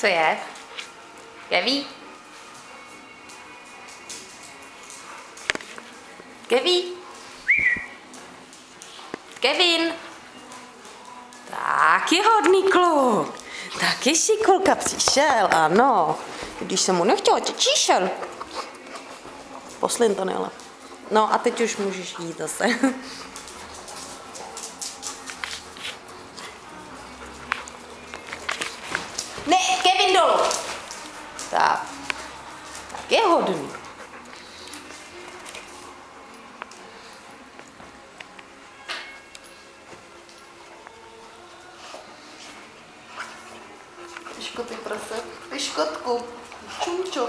Co je? Keví? Keví? Kevin? Tak je hodný kluk. Taky šikulka přišel, ano. Když se mu nechtěl, teď přišel. Poslin to nejlep. No a teď už můžeš jít zase. Ne, Kevin dolů. Tak. Tak je hodný. Škoty prase. Škotku. Čumču.